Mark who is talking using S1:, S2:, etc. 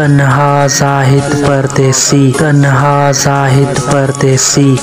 S1: तन्हा साहित परदेसी तन्हा साहित परदेसी।